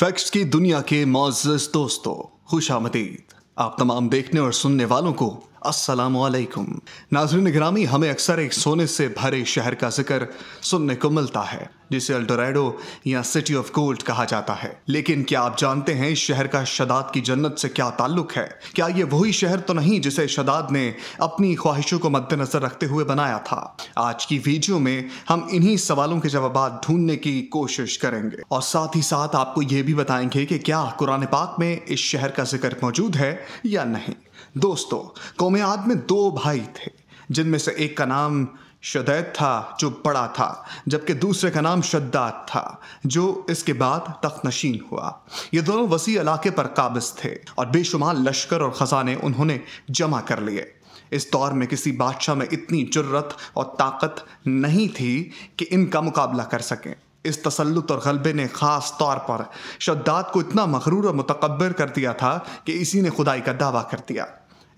Facts की दुनिया के मोजस दोस्तों खुश आमदीद आप तमाम देखने और सुनने वालों को असलकुम नाजरीन ग्रामी हमें अक्सर एक सोने से भरे शहर का ज़िक्र सुनने को मिलता है, जिसे अल्टोरेडो या सिटी ऑफ़ गोल्ड कहा जाता है। लेकिन क्या आप जानते हैं इस शहर का शदाद की जन्नत से क्या ताल्लुक है? क्या ये वही शहर तो नहीं जिसे शदाद ने अपनी ख्वाहिशों को मद्देनजर रखते हुए बनाया था? आज की वीडियो में हम इन्हीं सवालों के जवाब ढूँढने की कोशिश करेंगे। और साथ ही साथ आपको ये भी बताएँगे कि क्या कुरान पाक में इस शहर का ज़िक्र मौजूद है या नहीं। दोस्तों कौम में दो भाई थे, जिनमें से एक का नाम शदैद था, जो बड़ा था, जबकि दूसरे का नाम शद्दाद था, जो इसके बाद तख्त नशीन हुआ। ये दोनों वसी इलाके पर काबिज थे और बेशुमार लश्कर और ख़जाने उन्होंने जमा कर लिए। इस दौर में किसी बादशाह में इतनी जुर्रत और ताकत नहीं थी कि इनका मुकाबला कर सकें। इस तसल्लुत और गलबे ने ख़ास तौर पर शद्दाद को इतना मकरूर और मुतकबर कर दिया था कि इसी ने खुदाई का दावा कर दिया।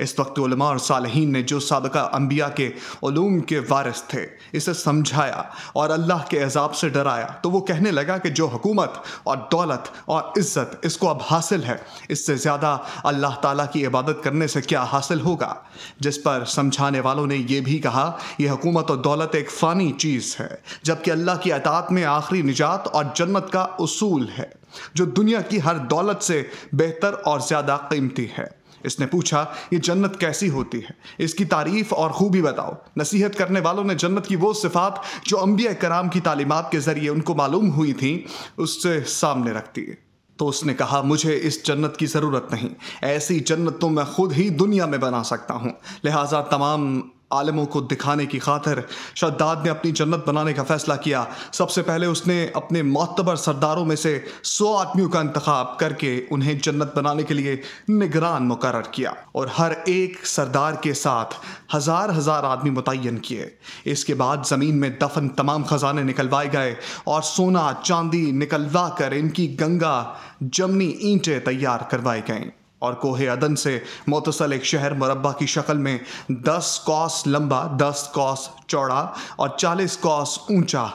इस वक्त उलमा और सालहीन ने जो सबका अम्बिया के ूम के वारिस थे, इसे समझाया और अल्लाह के अजाब से डराया। तो वो कहने लगा कि जो हुकूमत और दौलत और इज़्ज़त इसको अब हासिल है, इससे ज़्यादा अल्लाह ताला की इबादत करने से क्या हासिल होगा? जिस पर समझाने वालों ने यह भी कहा यह हुकूमत और दौलत एक फ़ानी चीज़ है, जबकि अल्लाह की अतात में आखिरी निजात और जन्नत का उसूल है, जो दुनिया की हर दौलत से बेहतर और ज़्यादा कीमती है। इसने पूछा, ये जन्नत कैसी होती है? इसकी तारीफ़ और खूबी बताओ। नसीहत करने वालों ने जन्नत की वो सिफात जो अम्बिया कराम की तालीमत के ज़रिए उनको मालूम हुई थी, उससे सामने रखती है तो उसने कहा, मुझे इस जन्नत की ज़रूरत नहीं। ऐसी जन्नत तो मैं खुद ही दुनिया में बना सकता हूँ। लिहाजा तमाम आलमों को दिखाने की खातर शद्दाद ने अपनी जन्नत बनाने का फैसला किया। सबसे पहले उसने अपने मोतबर सरदारों में से सौ आदमियों का इंतखब करके उन्हें जन्नत बनाने के लिए निगरान मुकर किया और हर एक सरदार के साथ हज़ार हज़ार आदमी मुतन किए। इसके बाद ज़मीन में दफन तमाम ख़जाने निकलवाए गए और सोना, चांदी निकलवा कर इनकी गंगा, जमनी, ईंटें तैयार करवाई गईं। और कोहे अदन से मोतसल एक शहर मुरबा की शक्ल में दस कॉस लंबा, दस कॉस चौड़ा और चालीस कॉस ऊँचा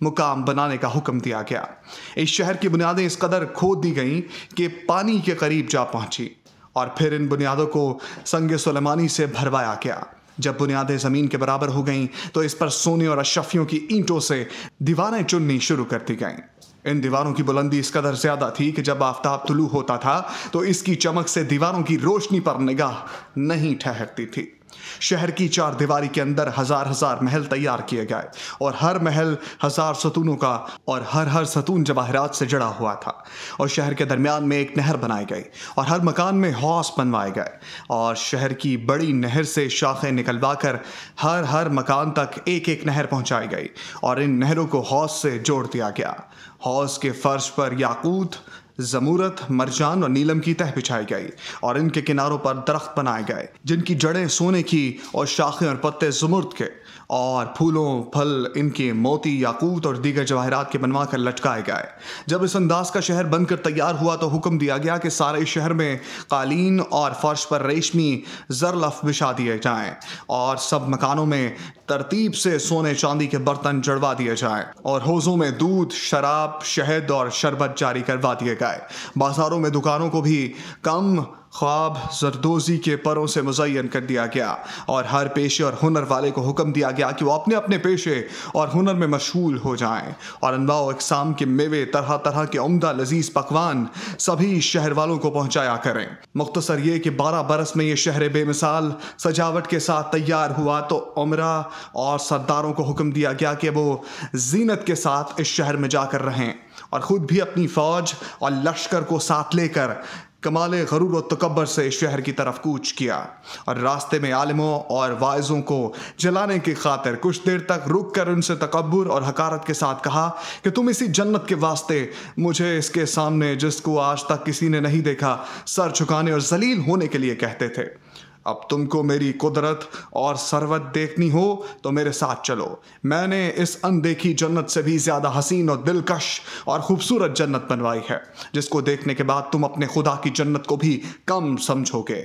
मुकाम बनाने का हुक्म दिया गया। इस शहर की बुनियादें इस कदर खोद दी गईं कि पानी के करीब जा पहुँची और फिर इन बुनियादों को संग सलेमानी से भरवाया गया। जब बुनियादें ज़मीन के बराबर हो गईं तो इस पर सोने और अशफियों की ईंटों से दीवारें चुननी शुरू कर दी गईं। इन दीवारों की बुलंदी इस कदर ज़्यादा थी कि जब आफ्ताब तुलू होता था तो इसकी चमक से दीवारों की रोशनी पर निगाह नहीं ठहरती थी। शहर की चार दीवारी के अंदर हज़ार हज़ार महल तैयार किए गए और हर महल हज़ार सतूनों का और हर हर सतून जवाहरात से जड़ा हुआ था और शहर के दरमियान में एक नहर बनाई गई और हर मकान में हौस बनवाए गए और शहर की बड़ी नहर से शाखें निकलवा कर हर हर मकान तक एक एक नहर पहुंचाई गई और इन नहरों को हौस से जोड़ दिया गया। हौस के फर्श पर याकूत जमूरत, मरजान और नीलम की तह बिछाई गई और इनके किनारों पर दरख्त बनाए गए, जिनकी जड़ें सोने की और शाखें और पत्ते जमुर्द के। और फूलों, फल इनके मोती, याकूत और दीगर जवाहरात के बनवा कर लटकाए गए। जब इस अंदाज का शहर बनकर तैयार हुआ तो हुक्म दिया गया कि सारे शहर में कालीन और फर्श पर रेशमी जरलफ बिछा दिए जाएँ और सब मकानों में तरतीब से सोने चांदी के बर्तन जड़वा दिए जाएँ और हौजों में दूध, शराब, शहद और शरबत जारी करवा दिए गए। बाजारों में दुकानों को भी कम ख्वाब जरदोजी के परों से मुजयन कर दिया गया और हर पेशे और हुनर वाले को हुक्म दिया गया कि वो अपने अपने पेशे और हुनर में मशगूल हो जाएँ। और अनवा इकसाम के मेवे तरह तरह के उमदा लजीज पकवान सभी शहर वालों को पहुँचाया करें। मुख्तसर ये कि बारह बरस में ये शहर बेमिसाल सजावट के साथ तैयार हुआ तो उमरा और सरदारों को हुक्म दिया गया कि वो जीनत के साथ इस शहर में जाकर रहें और ख़ुद भी अपनी फ़ौज और लश्कर को साथ लेकर कमाल गरूर व तकबर से शहर की तरफ़ कूच किया और रास्ते में आलमों और वाइजों को जलाने की खातिर कुछ देर तक रुक कर उनसे तकबर और हकारत के साथ कहा कि तुम इसी जन्नत के वास्ते मुझे इसके सामने जिसको आज तक किसी ने नहीं देखा, सर झुकाने और जलील होने के लिए कहते थे। अब तुमको मेरी कुदरत और सरवत देखनी हो तो मेरे साथ चलो। मैंने इस अनदेखी जन्नत से भी ज़्यादा हसीन और दिलकश और ख़ूबसूरत जन्नत बनवाई है, जिसको देखने के बाद तुम अपने खुदा की जन्नत को भी कम समझोगे।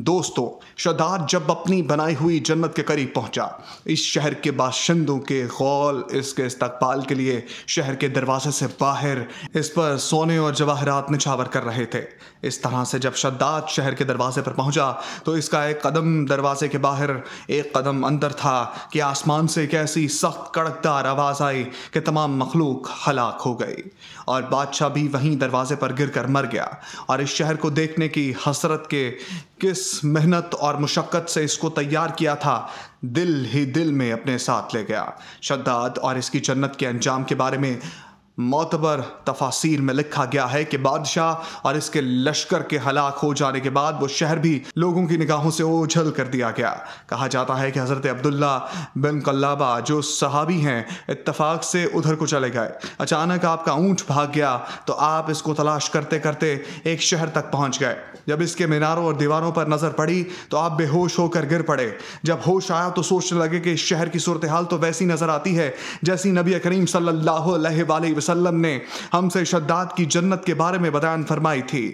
दोस्तों, शदाद जब अपनी बनाई हुई जन्नत के करीब पहुँचा, इस शहर के बाशिंदों के गौल इसके इस्तकबाल के लिए शहर के दरवाजे से बाहर इस पर सोने और जवाहरात निछावर कर रहे थे। इस तरह से जब शद्दाद शहर के दरवाजे पर पहुँचा तो इसका एक कदम दरवाजे के बाहर, एक कदम अंदर था कि आसमान से एक ऐसी सख्त कड़कदार आवाज़ आई कि तमाम मखलूक हलाक हो गई और बादशाह भी वहीं दरवाजे पर गिर कर मर गया और इस शहर को देखने की हसरत के किस मेहनत और मुशक्क़त से इसको तैयार किया था, दिल ही दिल में अपने साथ ले गया। शद्दाद और इसकी जन्नत के अंजाम के बारे में मोतबर तफासिर में लिखा गया है कि बादशाह और इसके लश्कर के हलाक हो जाने के बाद वो शहर भी लोगों की निगाहों से ओझल कर दिया गया। कहा जाता है कि हज़रत अब्दुल्ला बिन कल्लाबा, जो सहाबी हैं, इत्तफाक से उधर को चले गए। अचानक आपका ऊँट भाग गया तो आप इसको तलाश करते करते एक शहर तक पहुँच गए। जब इसके मीनारों और दीवारों पर नज़र पड़ी तो आप बेहोश होकर गिर पड़े। जब होश आया तो सोचने लगे कि इस शहर की सूरत हाल तो वैसी नज़र आती है, जैसी नबी करीम अलैहि वसल्लम ने हमसे शद्दाद की जन्नत के बारे में बयान फरमाई थी।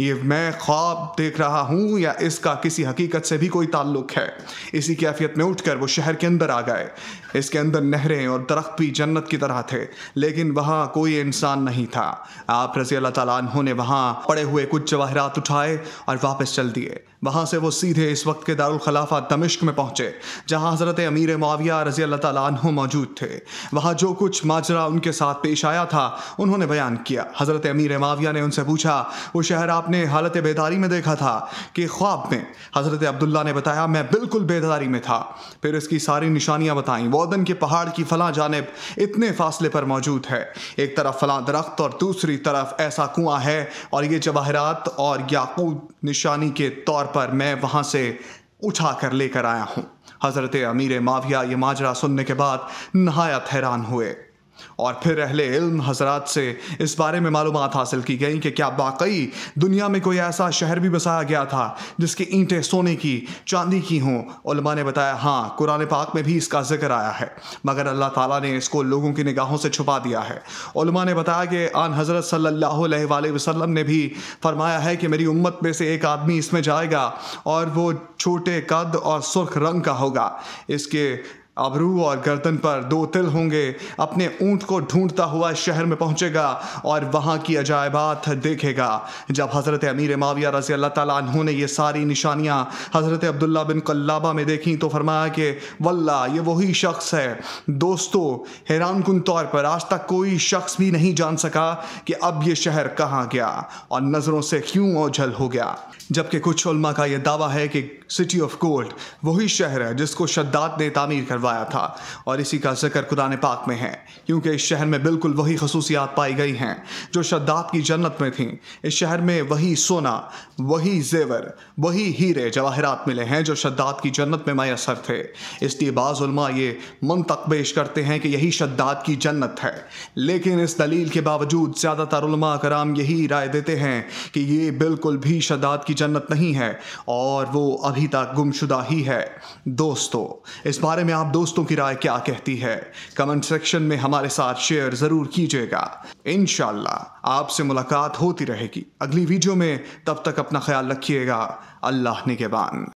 ये मैं ख्वाब देख रहा हूँ या इसका किसी हकीकत से भी कोई ताल्लुक है। इसी कैफियत में उठकर वो शहर के अंदर आ गए। इसके अंदर नहरें और दरख्त भी जन्नत की तरह थे, लेकिन वहाँ कोई इंसान नहीं था। आप रज़ी अल्लाह तु ने वहाँ पड़े हुए कुछ जवाहरात उठाए और वापस चल दिए। वहाँ से वो सीधे इस वक्त के दारुल खलाफा दमिश्क में पहुँचे, जहाँ हज़रत अमीर माविया रज़ी अल्लाह तु मौजूद थे। वहाँ जो कुछ माजरा उनके साथ पेश आया था, उन्होंने बयान किया। हज़रत अमीर माविया ने उनसे पूछा, वो शहर आपने हालत बेदारी में देखा था कि ख्वाब में? हज़रत अब्दुल्ला ने बताया, मैं बिल्कुल बेदारी में था। फिर इसकी सारी निशानियाँ बताईं। वोदन के पहाड़ की फला जानब इतने फासले पर मौजूद है। एक तरफ़ फला दरख्त और दूसरी तरफ़ ऐसा कुआँ है और ये जवाहरात और याकूब निशानी के तौर पर मैं वहाँ से उठा कर लेकर आया हूँ। हज़रत अमीर माविया ये माजरा सुनने के बाद नहायत हैरान हुए। और फिर अहले इल्म हजरात से इस बारे में मालूम हासिल की गई कि क्या वाकई दुनिया में कोई ऐसा शहर भी बसाया गया था जिसकी ईंटें सोने की, चांदी की हों। उलमा ने बताया हाँ कुरान पाक में भी इसका ज़िक्र आया है, मगर अल्लाह ताला ने इसको लोगों की निगाहों से छुपा दिया है। उलमा ने बताया कि आन हज़रत सल्लल्लाहु अलैहि वसल्लम ने भी फरमाया है कि मेरी उम्मत में से एक आदमी इसमें जाएगा और वो छोटे कद और सुर्ख रंग का होगा। इसके अबरू और गर्दन पर दो तिल होंगे। अपने ऊँट को ढूंढता हुआ शहर में पहुंचेगा और वहाँ की अजायबात देखेगा। जब हज़रत अमीर माविया रज़ी अल्लाह ताला ने ये सारी निशानियाँ हज़रत अब्दुल्ला बिन कल्लाबा में देखी तो फरमाया कि, वल्ला, ये वही शख्स है। दोस्तों हैरान कन तौर पर आज तक कोई शख्स भी नहीं जान सका कि अब ये शहर कहाँ गया और नज़रों से क्यों ओझल हो गया। जबकि कुछ उल्मा का यह दावा है कि सिटी ऑफ़ गोल्ड वही शहर है जिसको शद्दात ने तामीर करवाया था। और इसी का ज़िक्र कुरान पाक में है, क्योंकि इस शहर में बिल्कुल वही खसूसियात पाई गई हैं, जो शद्दात की जन्नत में थीं। इस शहर में वही सोना, वही जेवर, वही हीरे जवाहरात मिले हैं, जो शद्दात की जन्नत में मैसर थे। इसलिए बाज़ुलमा ये मंतक पेश करते हैं कि यही शद्दात की जन्नत है। लेकिन इस दलील के बावजूद ज़्यादातर कराम यही राय देते हैं कि ये बिल्कुल भी शद्दात की जन्नत नहीं है, और वो अभी तक गुमशुदा ही है। दोस्तों, इस बारे में आप दोस्तों की राय क्या कहती है? कमेंट सेक्शन में हमारे साथ शेयर ज़रूर कीजिएगा। इनशाला आपसे मुलाकात होती रहेगी। अगली वीडियो में तब तक अपना ख्याल रखिएगा। अल्लाह निगेबान।